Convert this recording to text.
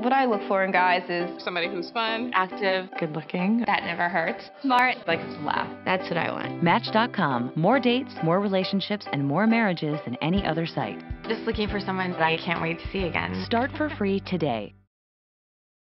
What I look for in guys is somebody who's fun, active, good looking, that never hurts, smart, likes to laugh. That's what I want. Match.com. More dates, more relationships, and more marriages than any other site. Just looking for someone that I can't wait to see again. Start for free today.